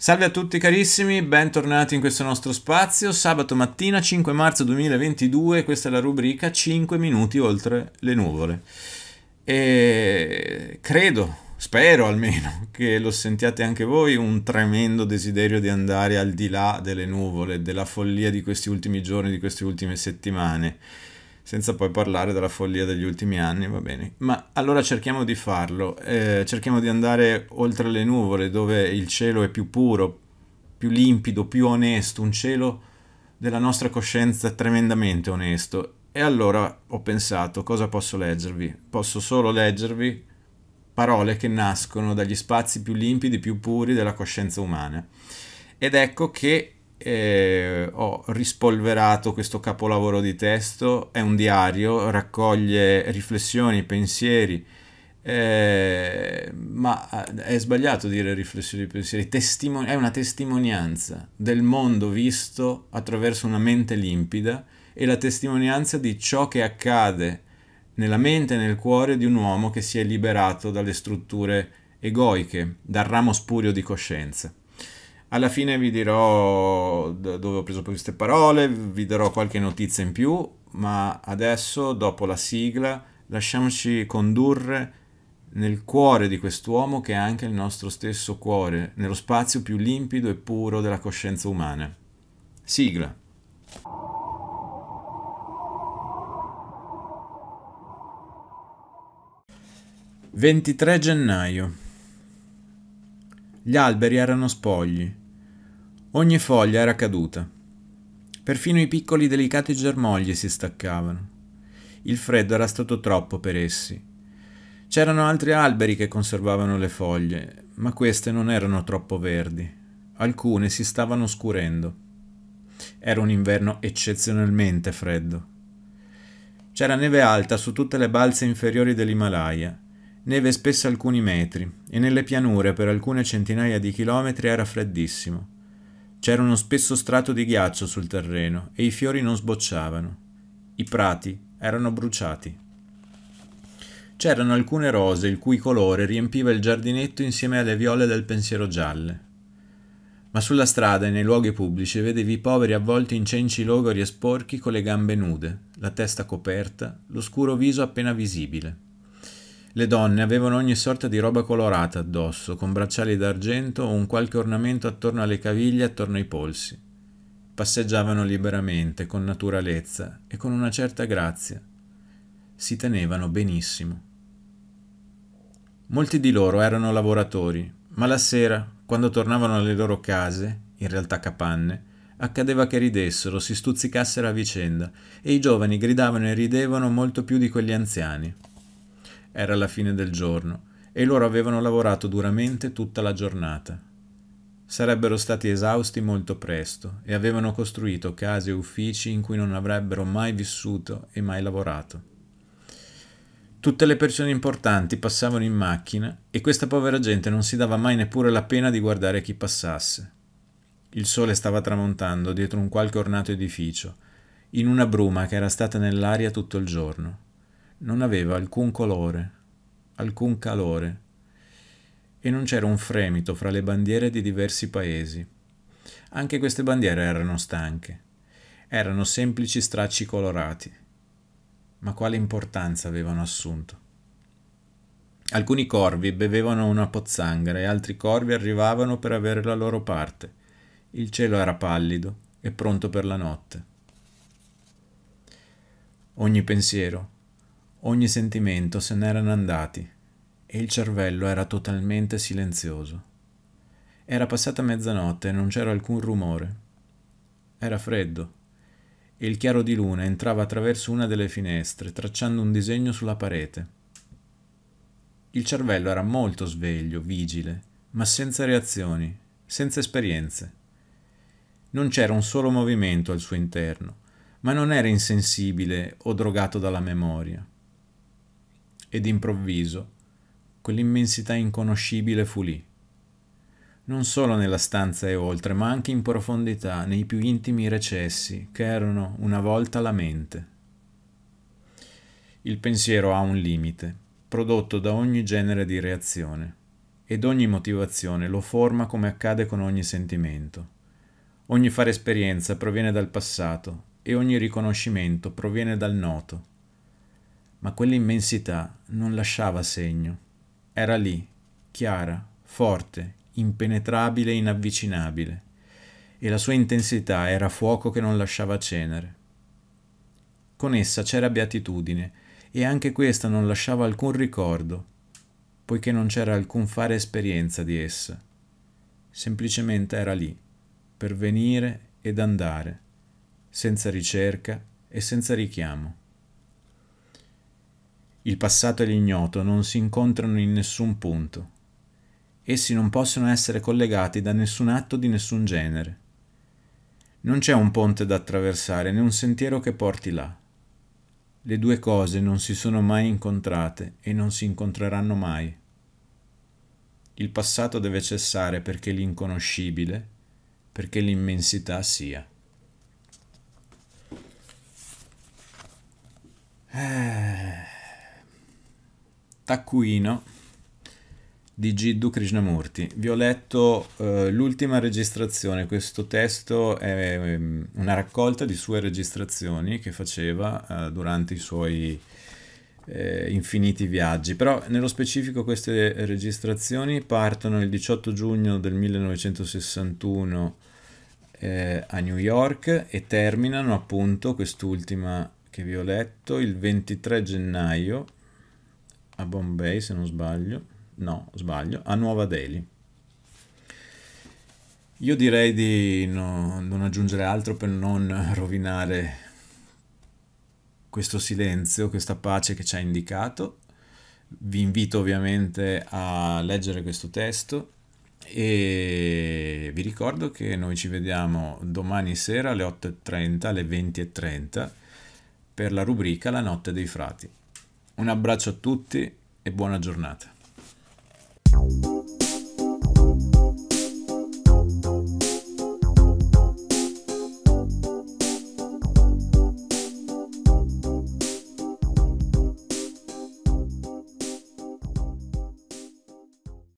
Salve a tutti carissimi, bentornati in questo nostro spazio. Sabato mattina 5 marzo 2022, questa è la rubrica 5 minuti oltre le nuvole. E credo, spero almeno, che lo sentiate anche voi, un tremendo desiderio di andare al di là delle nuvole, della follia di questi ultimi giorni, di queste ultime settimane senza poi parlare della follia degli ultimi anni, va bene. Ma allora cerchiamo di farlo, eh, cerchiamo di andare oltre le nuvole dove il cielo è più puro, più limpido, più onesto, un cielo della nostra coscienza tremendamente onesto. E allora ho pensato, cosa posso leggervi? Posso solo leggervi parole che nascono dagli spazi più limpidi, più puri della coscienza umana. Ed ecco che eh, ho rispolverato questo capolavoro di testo, è un diario, raccoglie riflessioni, pensieri, eh, ma è sbagliato dire riflessioni, pensieri, testimon- è una testimonianza del mondo visto attraverso una mente limpida e la testimonianza di ciò che accade nella mente e nel cuore di un uomo che si è liberato dalle strutture egoiche, dal ramo spurio di coscienza. Alla fine vi dirò dove ho preso queste parole, vi darò qualche notizia in più, ma adesso, dopo la sigla, lasciamoci condurre nel cuore di quest'uomo che è anche il nostro stesso cuore, nello spazio più limpido e puro della coscienza umana. Sigla. «23 gennaio. Gli alberi erano spogli, Ogni foglia era caduta. Perfino i piccoli delicati germogli si staccavano. Il freddo era stato troppo per essi. C'erano altri alberi che conservavano le foglie, ma queste non erano troppo verdi. Alcune si stavano scurendo. Era un inverno eccezionalmente freddo. C'era neve alta su tutte le balze inferiori dell'Himalaya, neve spessa alcuni metri, e nelle pianure per alcune centinaia di chilometri era freddissimo. C'era uno spesso strato di ghiaccio sul terreno e i fiori non sbocciavano. I prati erano bruciati. C'erano alcune rose il cui colore riempiva il giardinetto insieme alle viole del pensiero gialle. Ma sulla strada e nei luoghi pubblici vedevi i poveri avvolti in cenci logori e sporchi con le gambe nude, la testa coperta, lo scuro viso appena visibile. Le donne avevano ogni sorta di roba colorata addosso, con bracciali d'argento o un qualche ornamento attorno alle caviglie e attorno ai polsi. Passeggiavano liberamente, con naturalezza e con una certa grazia. Si tenevano benissimo. Molti di loro erano lavoratori, ma la sera, quando tornavano alle loro case, in realtà capanne, accadeva che ridessero, si stuzzicassero a vicenda, e i giovani gridavano e ridevano molto più di quegli anziani. Era la fine del giorno e loro avevano lavorato duramente tutta la giornata. Sarebbero stati esausti molto presto e avevano costruito case e uffici in cui non avrebbero mai vissuto e mai lavorato. Tutte le persone importanti passavano in macchina e questa povera gente non si dava mai neppure la pena di guardare chi passasse. Il sole stava tramontando dietro un qualche ornato edificio, in una bruma che era stata nell'aria tutto il giorno non aveva alcun colore, alcun calore, e non c'era un fremito fra le bandiere di diversi paesi. Anche queste bandiere erano stanche, erano semplici stracci colorati. Ma quale importanza avevano assunto? Alcuni corvi bevevano una pozzanghera e altri corvi arrivavano per avere la loro parte. Il cielo era pallido e pronto per la notte. Ogni pensiero, Ogni sentimento se n'erano andati e il cervello era totalmente silenzioso. Era passata mezzanotte e non c'era alcun rumore. Era freddo e il chiaro di luna entrava attraverso una delle finestre, tracciando un disegno sulla parete. Il cervello era molto sveglio, vigile, ma senza reazioni, senza esperienze. Non c'era un solo movimento al suo interno, ma non era insensibile o drogato dalla memoria ed improvviso quell'immensità inconoscibile fu lì. Non solo nella stanza e oltre, ma anche in profondità, nei più intimi recessi, che erano una volta la mente. Il pensiero ha un limite, prodotto da ogni genere di reazione. ed ogni motivazione lo forma come accade con ogni sentimento. Ogni fare esperienza proviene dal passato e ogni riconoscimento proviene dal noto. Ma quell'immensità non lasciava segno. Era lì, chiara, forte, impenetrabile e inavvicinabile, e la sua intensità era fuoco che non lasciava cenere. Con essa c'era beatitudine, e anche questa non lasciava alcun ricordo, poiché non c'era alcun fare esperienza di essa. Semplicemente era lì, per venire ed andare, senza ricerca e senza richiamo. Il passato e l'ignoto non si incontrano in nessun punto. Essi non possono essere collegati da nessun atto di nessun genere. Non c'è un ponte da attraversare né un sentiero che porti là. Le due cose non si sono mai incontrate e non si incontreranno mai. Il passato deve cessare perché l'inconoscibile, perché l'immensità sia. Eh, taccuino di Jiddu Krishnamurti. Vi ho letto eh, l'ultima registrazione, questo testo è um, una raccolta di sue registrazioni che faceva uh, durante i suoi eh, infiniti viaggi, però nello specifico queste registrazioni partono il 18 giugno del 1961 eh, a New York e terminano appunto quest'ultima che vi ho letto il 23 gennaio a Bombay se non sbaglio no, sbaglio, a Nuova Delhi. Io direi di no, non aggiungere altro per non rovinare questo silenzio, questa pace che ci ha indicato. Vi invito ovviamente a leggere questo testo e vi ricordo che noi ci vediamo domani sera alle 8.30, alle 20.30 per la rubrica La notte dei frati. Un abbraccio a tutti e buona giornata.